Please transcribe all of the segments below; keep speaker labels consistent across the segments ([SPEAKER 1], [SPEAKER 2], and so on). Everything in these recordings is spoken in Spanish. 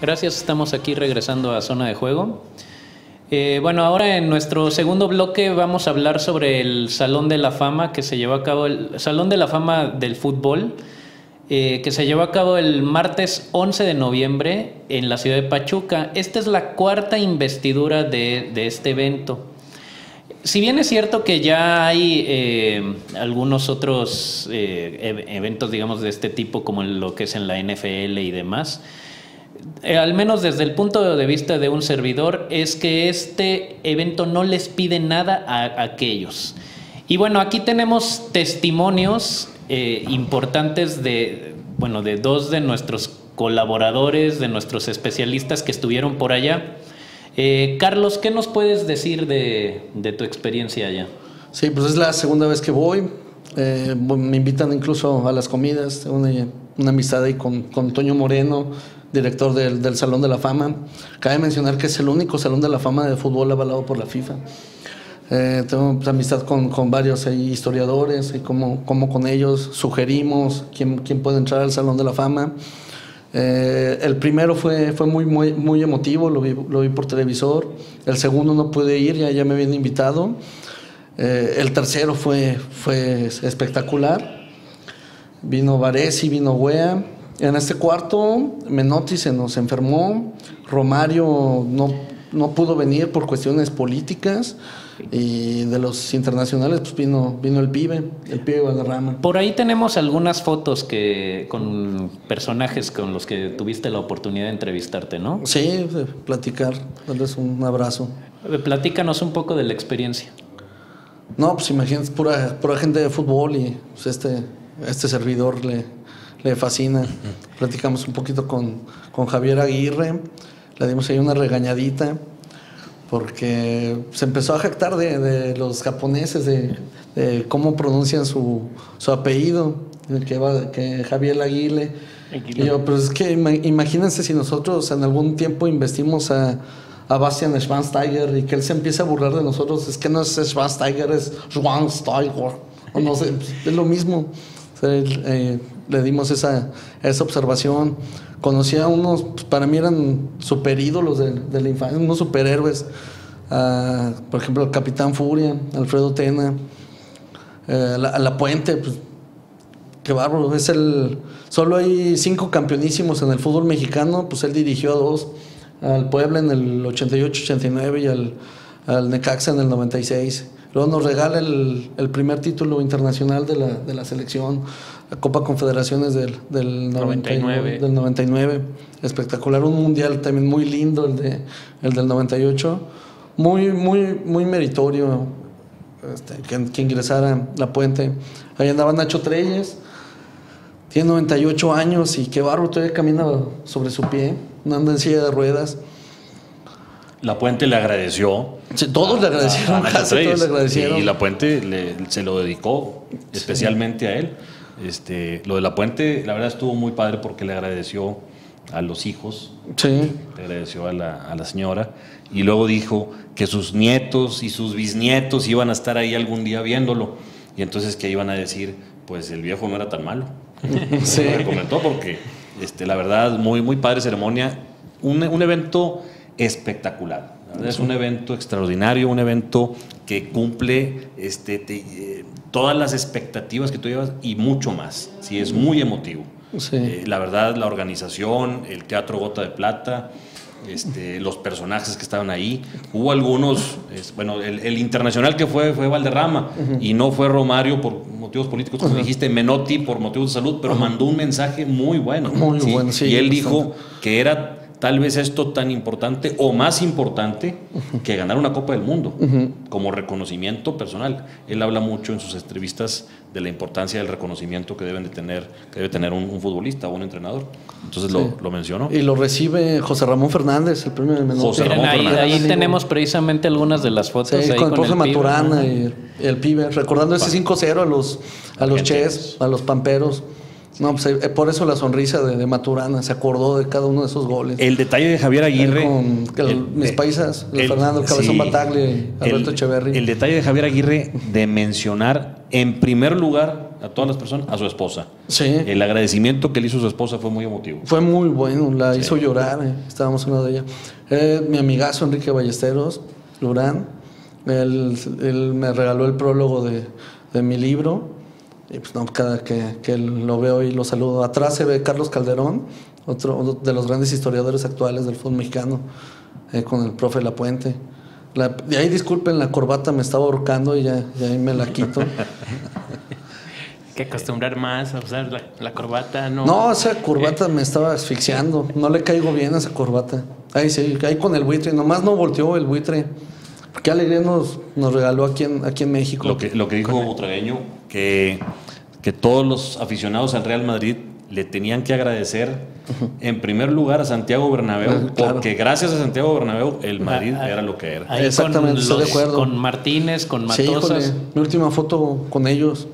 [SPEAKER 1] Gracias, estamos aquí regresando a zona de juego. Eh, bueno, ahora en nuestro segundo bloque vamos a hablar sobre el Salón de la Fama que se llevó a cabo, el Salón de la Fama del Fútbol, eh, que se llevó a cabo el martes 11 de noviembre en la ciudad de Pachuca. Esta es la cuarta investidura de, este evento. Si bien es cierto que ya hay eh, algunos otros eventos, digamos, de este tipo, como lo que es en la NFL y demás, eh, al menos desde el punto de vista de un servidor, es que este evento no les pide nada a, aquellos. Y bueno, aquí tenemos testimonios eh, importantes de, bueno, de dos de nuestros colaboradores, de nuestros especialistas que estuvieron por allá. Eh, Carlos, ¿qué nos puedes decir de, tu experiencia allá?
[SPEAKER 2] Sí, pues es la segunda vez que voy. me invitan incluso a las comidas. Una, una amistad ahí con, con Toño Moreno, director del, Salón de la Fama. Cabe mencionar que es el único Salón de la Fama de fútbol avalado por la FIFA. Eh, tengo pues, amistad con, con varios historiadores y como, como con ellos sugerimos quién, quién, puede entrar al Salón de la Fama. Eh, el primero fue, fue muy, muy, muy emotivo, lo vi, lo vi, por televisor. El segundo no pude ir, ya, ya me habían invitado. Eh, el tercero fue, fue espectacular. Vino Varesi, vino Wea. En este cuarto, Menotti se nos enfermó, Romario no, no pudo venir por cuestiones políticas y de los internacionales pues vino, vino el pibe, el pibe Valderrama.
[SPEAKER 1] Por ahí tenemos algunas fotos que con personajes con los que tuviste la oportunidad de entrevistarte, ¿no?
[SPEAKER 2] Sí, de platicar, darles un abrazo.
[SPEAKER 1] Platícanos un poco de la experiencia.
[SPEAKER 2] No, pues imagínate, pura, pura gente de fútbol y pues este, este servidor le, le fascina. Platicamos un poquito con, con Javier Aguirre, le dimos ahí una regañadita porque se empezó a jactar de, de los japoneses, de, de, cómo pronuncian su, su apellido, que, va, que Javier Aguirre. Y yo, pero es que imagínense si nosotros en algún tiempo investimos a, a Bastian Schwansteiger y que él se empieza a burlar de nosotros, es que no es Schwansteiger, es Schwansteiger, o no sé, es lo mismo. Eh, le dimos esa, esa observación. Conocí a unos, pues, para mí eran super ídolos de, la infancia, unos superhéroes. por ejemplo, el Capitán Furia, Alfredo Tena, eh, la, la, Puente, pues, qué bárbaro. Es el, solo hay cinco campeonísimos en el fútbol mexicano, pues él dirigió a dos, al Puebla en el 88-89 y al, al Necaxa en el 96. Luego nos regala el, el primer título internacional de la, de la, selección, la Copa Confederaciones del, del 99, Del 99. Espectacular, un mundial también muy lindo, el, de, el del 98. Muy, muy, muy meritorio este, que, que, ingresara La Puente. Ahí andaba Nacho Treyes, tiene 98 años y qué barro, todavía camina sobre su pie, no anda en silla de ruedas.
[SPEAKER 3] La Puente le agradeció.
[SPEAKER 2] todos le agradecieron,
[SPEAKER 3] todos le agradecieron. Y La Puente se lo dedicó especialmente a él. Este, lo de La Puente, la verdad estuvo muy padre porque le agradeció a los hijos,
[SPEAKER 2] sí.
[SPEAKER 3] le agradeció a la, a la señora y luego dijo que sus nietos y sus bisnietos iban a estar ahí algún día viéndolo y entonces que iban a decir, pues el viejo no era tan malo.
[SPEAKER 2] Sí.
[SPEAKER 3] Me comentó porque este, la verdad muy, muy padre ceremonia, un, un evento espectacular. Es un evento extraordinario, un evento que cumple este, eh, todas las expectativas que tú llevas y mucho más. Sí, es muy emotivo. Eh, la verdad, la organización, el Teatro Gota de Plata, este, los personajes que estaban ahí. Hubo algunos, bueno, el, internacional que fue fue Valderrama y no fue Romario por motivos políticos, como dijiste, Menotti por motivos de salud, pero mandó un mensaje muy bueno.
[SPEAKER 2] Muy bueno, sí.
[SPEAKER 3] Y él dijo que era tal vez esto tan importante o más importante que ganar una Copa del Mundo como reconocimiento personal. Él habla mucho en sus entrevistas de la importancia del reconocimiento que deben de tener, que debe tener un, futbolista o un entrenador. Entonces lo, lo, mencionó.
[SPEAKER 2] Y lo recibe José Ramón Fernández, el premio de menor.
[SPEAKER 1] José Ramón ahí, ahí tenemos precisamente algunas de las fotos.
[SPEAKER 2] Sí, con el profe Maturana y el pibe, recordando ese 5-0 a los, a los Ches, a los Pamperos. No, pues eh, por eso la sonrisa de, Maturana, se acordó de cada uno de esos goles.
[SPEAKER 3] El detalle de Javier Aguirre.
[SPEAKER 2] Con mis paisas, Fernando, Cabezón Bataglia y Alberto Echeverri.
[SPEAKER 3] El detalle de Javier Aguirre de mencionar en primer lugar a todas las personas, a su esposa.
[SPEAKER 2] Sí.
[SPEAKER 3] El agradecimiento que le hizo su esposa fue muy emotivo.
[SPEAKER 2] Fue muy bueno, la hizo llorar, eh, estábamos una de ella. Eh, mi amigazo Enrique Ballesteros, Lurán, él, él me regaló el prólogo de, de mi libro. Y pues no, cada que, que lo veo y lo saludo. Atrás se ve Carlos Calderón, otro de los grandes historiadores actuales del fútbol mexicano, eh, con el profe Lapuente. La, de ahí disculpen, la corbata me estaba ahorcando y ya, ya ahí me la quito.
[SPEAKER 4] Hay que acostumbrar más a usar la, la corbata, ¿no?
[SPEAKER 2] No, esa corbata me estaba asfixiando. No le caigo bien a esa corbata. Ahí sí, ahí con el buitre. Nomás no volteó el buitre. Qué alegría nos, nos regaló aquí en, aquí en México.
[SPEAKER 3] Lo que, lo que dijo Butragueño, que, que todos los aficionados al Real Madrid le tenían que agradecer en primer lugar a Santiago Bernabéu,
[SPEAKER 2] claro.
[SPEAKER 3] porque gracias a Santiago Bernabéu el Madrid
[SPEAKER 1] Ah, ah,
[SPEAKER 3] era lo que era.
[SPEAKER 1] Ahí
[SPEAKER 2] Exactamente,
[SPEAKER 1] con,
[SPEAKER 2] estoy de
[SPEAKER 1] los-
[SPEAKER 2] acuerdo.
[SPEAKER 1] con Martínez, con
[SPEAKER 2] Sí, híjole,
[SPEAKER 1] Matosas.
[SPEAKER 2] mi última foto con ellos.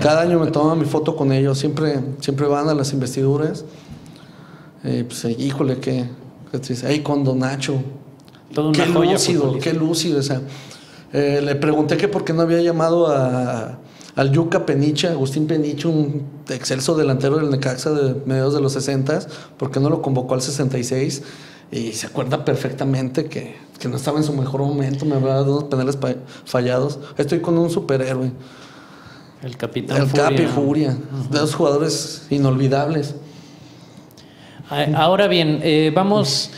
[SPEAKER 2] Cada año me tomo mi foto con ellos. Siempre, siempre van a las investiduras. Eh, pues, eh, híjole, qué, qué triste. Ahí con Don Nacho.
[SPEAKER 1] Una
[SPEAKER 2] qué
[SPEAKER 1] joya
[SPEAKER 2] lúcido, qué lúcido. O sea, eh, le pregunté que por qué no había llamado a, al Yuca Peniche, Agustín Peniche, un excelso delantero del Necaxa de mediados de los 60, porque no lo convocó al 66. Y se acuerda perfectamente que, que no estaba en su mejor momento, me hablaba de unos penales fallados. Estoy con un superhéroe,
[SPEAKER 1] El capitán
[SPEAKER 2] el
[SPEAKER 1] Furia.
[SPEAKER 2] Capi Furia, de los jugadores inolvidables.
[SPEAKER 1] Ah, Ahora bien, eh, vamos.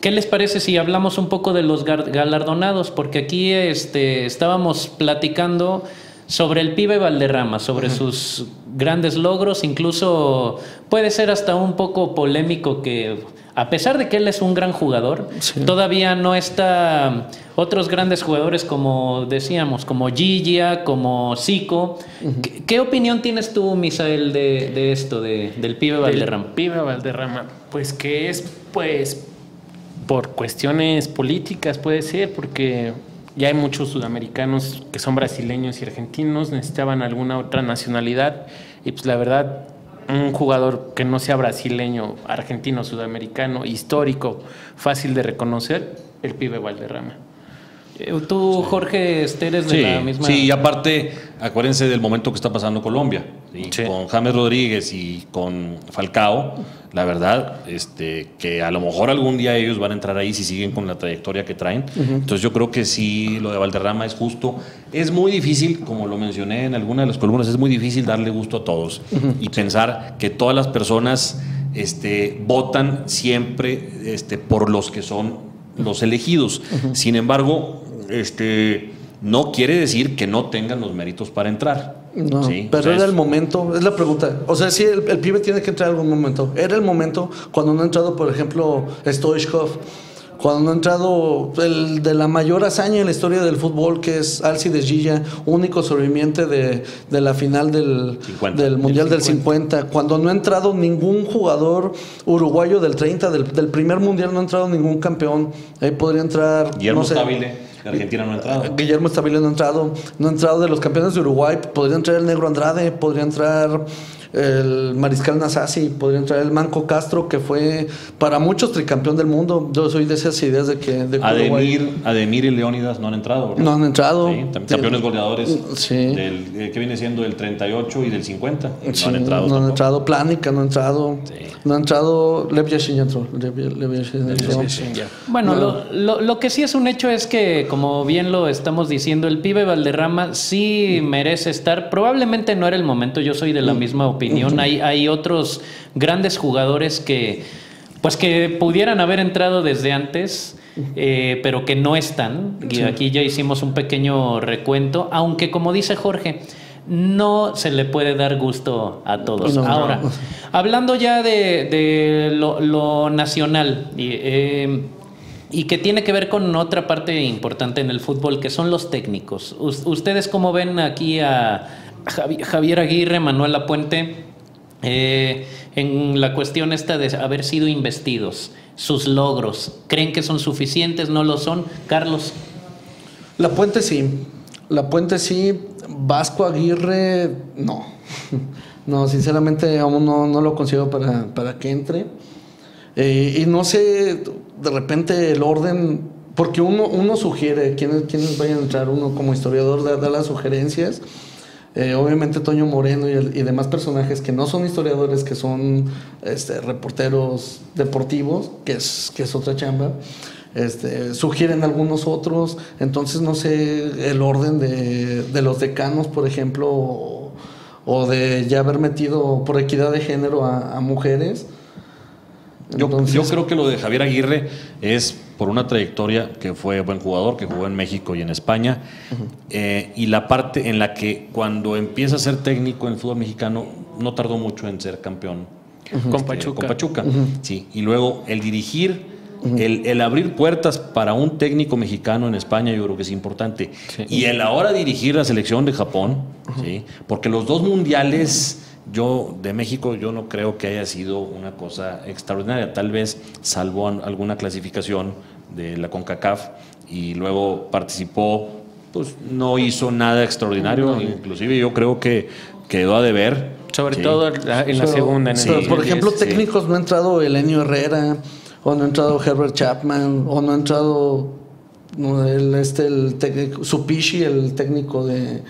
[SPEAKER 1] ¿Qué les parece si hablamos un poco de los galardonados? Porque aquí este, estábamos platicando sobre el pibe Valderrama, sobre sus grandes logros, incluso puede ser hasta un poco polémico que, a pesar de que él es un gran jugador,
[SPEAKER 2] Sí.
[SPEAKER 1] todavía no está otros grandes jugadores como decíamos, como Gigia, como Zico. ¿Qué, qué opinión tienes tú, Misael, de, de esto, de- del pibe Valderrama?
[SPEAKER 4] Del Pibe Valderrama. Pues que es, pues, por cuestiones políticas puede ser, porque ya hay muchos sudamericanos que son brasileños y argentinos, necesitaban alguna otra nacionalidad y pues la verdad un jugador que no sea brasileño, argentino, sudamericano, histórico, fácil de reconocer, el pibe Valderrama.
[SPEAKER 1] Eh, Tú, Jorge, este, eres de
[SPEAKER 3] Sí,
[SPEAKER 1] la misma.
[SPEAKER 3] sí, y aparte, acuérdense del momento que está pasando Colombia. ¿Sí?
[SPEAKER 4] Sí.
[SPEAKER 3] Con James Rodríguez y con Falcao, la verdad, este, que a lo mejor algún día ellos van a entrar ahí si siguen con la trayectoria que traen. Entonces yo creo que sí, lo de Valderrama es justo. Es muy difícil, como lo mencioné en alguna de las columnas, es muy difícil darle gusto a todos y pensar que todas las personas este, votan siempre este, por los que son los elegidos. Sin embargo, este, no quiere decir que no tengan los méritos para entrar.
[SPEAKER 2] No,
[SPEAKER 3] ¿sí?
[SPEAKER 2] pero
[SPEAKER 3] O sea,
[SPEAKER 2] era el momento, es la pregunta. O sea, sí, el, el pibe tiene que entrar en algún momento. Era el momento cuando no ha entrado, por ejemplo, Stoichkov, cuando no ha entrado el de la mayor hazaña en la historia del fútbol, que es Alcides Gilla, único sobreviviente de, de la final del,
[SPEAKER 3] 50.
[SPEAKER 2] del Mundial del 50. Cuando no ha entrado ningún jugador uruguayo del 30, del, del primer Mundial no ha entrado ningún campeón. Ahí podría entrar.
[SPEAKER 3] Guillermo
[SPEAKER 2] no sé,
[SPEAKER 3] Argentina no ha entrado.
[SPEAKER 2] Guillermo Stabile no ha entrado, no ha entrado de los campeones de Uruguay, podría entrar el Negro Andrade, podría entrar el Mariscal Nasasi, podría entrar el Manco Castro, que fue para muchos tricampeón del mundo. Yo soy de esas ideas de que de
[SPEAKER 3] Ademir, Ademir y Leónidas no han entrado. ¿verdad?
[SPEAKER 2] no han entrado.
[SPEAKER 3] Sí, campeones goleadores
[SPEAKER 2] Sí.
[SPEAKER 3] del, eh, que viene siendo del 38 y del 50. No
[SPEAKER 2] Sí,
[SPEAKER 3] han entrado.
[SPEAKER 2] no han entrado Plánica, no ha entrado.
[SPEAKER 3] Sí.
[SPEAKER 2] No ha entrado Lev Yashin ya entró. Lev, Lev Yashin entró.
[SPEAKER 1] Bueno,
[SPEAKER 2] No.
[SPEAKER 1] lo, lo- lo que sí es un hecho es que, como bien lo estamos diciendo, el pibe Valderrama sí merece estar. Probablemente no era el momento, yo soy de la misma opinión. Hay, hay otros grandes jugadores que, pues que pudieran haber entrado desde antes. eh, pero que no están. Y aquí ya hicimos un pequeño recuento, aunque como dice Jorge, no se le puede dar gusto a todos.
[SPEAKER 2] No, no.
[SPEAKER 1] Ahora, hablando ya de, de lo, lo nacional, y, eh, y que tiene que ver con otra parte importante en el fútbol, que son los técnicos. Us- ¿Ustedes cómo ven aquí a Javi- Javier Aguirre, Manuel Lapuente, eh, en la cuestión esta de haber sido investidos? Sus logros, ¿creen que son suficientes? ¿No lo son? Carlos.
[SPEAKER 2] La Puente sí. La Puente sí. Vasco Aguirre, no. No, sinceramente aún no, no lo consigo para, para que entre. Eh, y no sé, de repente el orden, porque uno, uno sugiere quiénes, quiénes vayan a entrar, uno como historiador da, da las sugerencias. Eh, obviamente Toño Moreno y, demás personajes que no son historiadores, que son este, reporteros deportivos, que es, otra chamba, este, sugieren algunos otros, entonces no sé el orden de, los decanos, por ejemplo, o, de ya haber metido por equidad de género a mujeres.
[SPEAKER 3] Yo,
[SPEAKER 2] Entonces-
[SPEAKER 3] yo creo que lo de Javier Aguirre es por una trayectoria que fue buen jugador, que jugó en México y en España, eh, y la parte en la que cuando empieza a ser técnico en el fútbol mexicano no tardó mucho en ser campeón
[SPEAKER 4] Con
[SPEAKER 3] este,
[SPEAKER 4] Pachuca.
[SPEAKER 3] con Pachuca, sí, y luego el dirigir, el, el abrir puertas para un técnico mexicano en España yo creo que es importante,
[SPEAKER 4] Sí.
[SPEAKER 3] y el ahora dirigir la selección de Japón, sí, porque los dos mundiales yo de México yo no creo que haya sido una cosa extraordinaria, tal vez salvo an- alguna clasificación de la CONCACAF y luego participó, pues no hizo nada extraordinario, inclusive yo creo que quedó a deber.
[SPEAKER 4] Sobre
[SPEAKER 3] sí.
[SPEAKER 4] todo en la
[SPEAKER 2] Pero-
[SPEAKER 4] segunda, en el
[SPEAKER 2] pero, por
[SPEAKER 4] 2010,
[SPEAKER 2] ejemplo,
[SPEAKER 4] sí.
[SPEAKER 2] técnicos no ha entrado Elenio Herrera, o no ha entrado Herbert Chapman, o no ha entrado no, el, este, el técnico, Supici, el técnico de,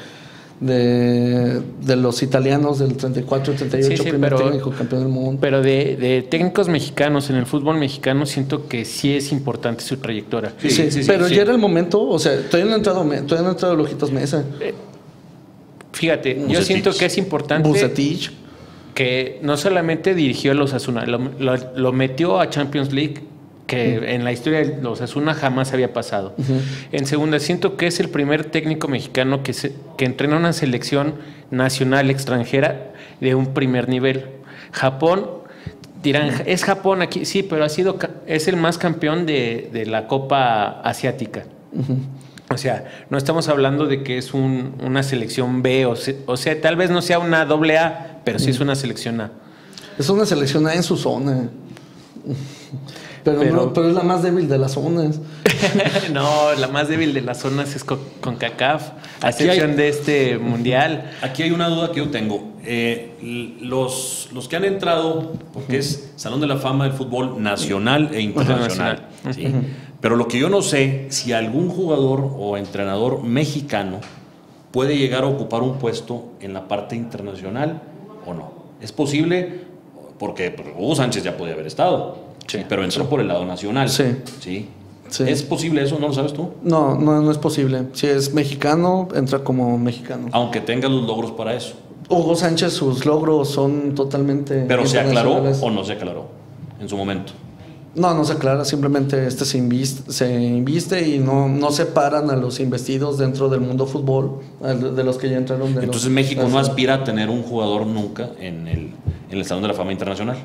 [SPEAKER 2] de, de los italianos del 34 y 38,
[SPEAKER 4] Sí, sí,
[SPEAKER 2] primer
[SPEAKER 4] pero-
[SPEAKER 2] técnico campeón del mundo.
[SPEAKER 4] Pero de, de técnicos mexicanos en el fútbol mexicano siento que sí es importante su trayectoria.
[SPEAKER 2] Sí,
[SPEAKER 3] sí, sí,
[SPEAKER 2] pero
[SPEAKER 4] sí.
[SPEAKER 2] ya era el momento, o sea, todavía no ha entrado, todavía no ha entrado Lojitos Mesa,
[SPEAKER 4] Fíjate, yo siento que es importante
[SPEAKER 2] Bucetich.
[SPEAKER 4] que no solamente dirigió a los Asuna, lo, lo- lo metió a Champions League, que en la historia de los Asuna jamás había pasado. En segunda, siento que es el primer técnico mexicano que, se- que entrena una selección nacional extranjera de un primer nivel. Japón, dirán, es Japón aquí, sí, pero ha sido, es el más campeón de, de la Copa Asiática. O sea, no estamos hablando de que es un- una selección B, o, se- o sea, tal vez no sea una doble A, pero sí es una selección A.
[SPEAKER 2] Es una selección A en su zona. Pero,
[SPEAKER 4] Pero-
[SPEAKER 2] no, pero es la más débil de las zonas.
[SPEAKER 4] no, la más débil de las zonas es con, CACAF, a
[SPEAKER 3] Aquí hay-
[SPEAKER 4] excepción de este mundial.
[SPEAKER 3] Aquí hay una duda que yo tengo. Eh, los, los que han entrado, porque es Salón de la Fama del Fútbol Nacional e Internacional. ¿sí? Pero lo que yo no sé, si algún jugador o entrenador mexicano puede llegar a ocupar un puesto en la parte internacional o no. ¿Es posible? Porque pues, Hugo Sánchez ya podía haber estado,
[SPEAKER 2] Sí.
[SPEAKER 3] pero entró por el lado nacional.
[SPEAKER 2] Sí.
[SPEAKER 3] ¿sí?
[SPEAKER 2] Sí.
[SPEAKER 3] ¿Es posible eso? ¿No lo sabes tú?
[SPEAKER 2] No, no, no es posible. Si es mexicano, entra como mexicano.
[SPEAKER 3] Aunque tenga los logros para eso.
[SPEAKER 2] Hugo Sánchez, sus logros son totalmente.
[SPEAKER 3] Pero se aclaró o no se aclaró en su momento.
[SPEAKER 2] No, no se aclara, simplemente este se inviste, se inviste y no, no separan a los investidos dentro del mundo fútbol, de los que ya entraron. De
[SPEAKER 3] Entonces
[SPEAKER 2] los-
[SPEAKER 3] México no aspira a tener un jugador nunca en el, en el Salón de la Fama Internacional.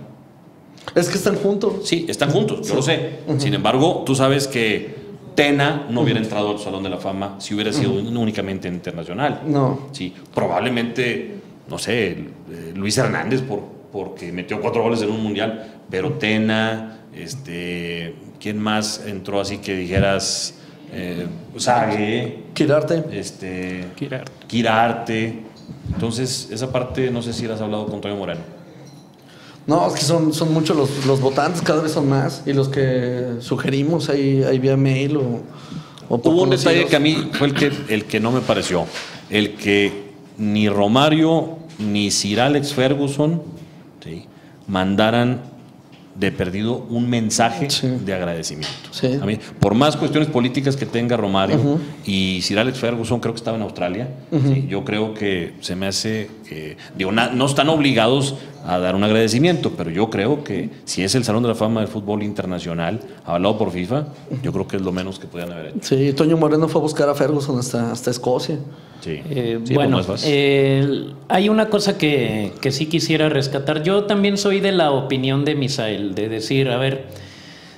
[SPEAKER 2] Es que están juntos.
[SPEAKER 3] Sí, están juntos, yo lo sé. Sin embargo, tú sabes que Tena no hubiera entrado al Salón de la Fama si hubiera sido únicamente internacional.
[SPEAKER 2] No.
[SPEAKER 3] Sí, probablemente, no sé, eh, Luis Hernández por, porque metió cuatro goles en un mundial, pero Tena, este, ¿quién más entró así que dijeras? Eh, Sague,
[SPEAKER 2] Quirarte.
[SPEAKER 3] este,
[SPEAKER 4] Quirarte.
[SPEAKER 3] Quirarte. Entonces, esa parte no sé si la has hablado con Toño Moreno.
[SPEAKER 2] No, es que son, son muchos los, los votantes, cada vez son más. Y los que sugerimos ahí, ahí vía mail o, o por
[SPEAKER 3] Hubo un detalle que a mí fue el que, el que no me pareció. El que ni Romario ni Sir Alex Ferguson ¿sí? mandaran de perdido un mensaje
[SPEAKER 2] Sí.
[SPEAKER 3] de agradecimiento.
[SPEAKER 2] Sí.
[SPEAKER 3] A mí, por más cuestiones políticas que tenga Romario y Sir Alex Ferguson, creo que estaba en Australia, ¿sí? yo creo que se me hace que, digo, na- no están obligados a dar un agradecimiento, pero yo creo que si es el Salón de la Fama del Fútbol Internacional, avalado por FIFA, yo creo que es lo menos que podían haber hecho.
[SPEAKER 2] Sí, Toño Moreno fue a buscar a Ferguson hasta, hasta Escocia.
[SPEAKER 3] Sí.
[SPEAKER 1] Eh,
[SPEAKER 3] Sí,
[SPEAKER 1] bueno,
[SPEAKER 3] pues, no es fácil.
[SPEAKER 1] eh, hay una cosa que, que sí quisiera rescatar. Yo también soy de la opinión de Misael, de decir, a ver,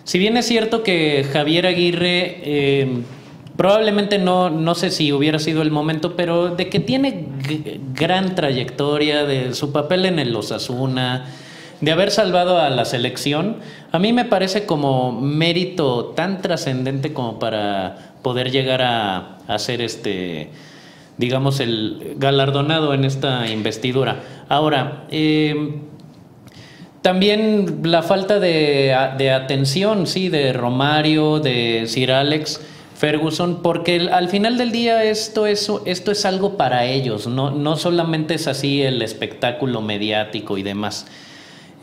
[SPEAKER 1] si bien es cierto que Javier Aguirre eh, probablemente no, no sé si hubiera sido el momento, pero de que tiene gran trayectoria, de su papel en el Osasuna, de haber salvado a la selección, a mí me parece como mérito tan trascendente como para poder llegar a, a ser este digamos, el galardonado en esta investidura. Ahora, eh, también la falta de, de atención, sí, de Romario, de Sir Alex, Ferguson, porque al final del día esto es, esto es algo para ellos, no, no solamente es así el espectáculo mediático y demás.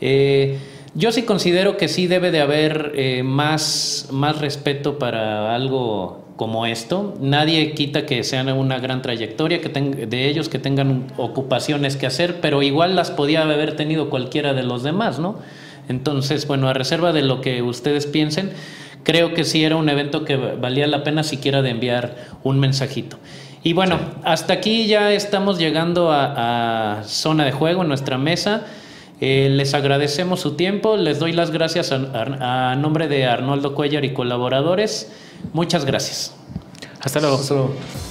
[SPEAKER 1] Eh, yo sí considero que sí debe de haber eh, más, más respeto para algo como esto. Nadie quita que sean una gran trayectoria que de ellos, que tengan ocupaciones que hacer, pero igual las podía haber tenido cualquiera de los demás, ¿no? Entonces, bueno, a reserva de lo que ustedes piensen, creo que sí era un evento que valía la pena siquiera de enviar un mensajito. Y bueno, hasta aquí ya estamos llegando a, a zona de juego, nuestra mesa. Eh, les agradecemos su tiempo, les doy las gracias a, a- a nombre de Arnoldo Cuellar y colaboradores. Muchas gracias.
[SPEAKER 4] Hasta luego.
[SPEAKER 2] Hasta luego.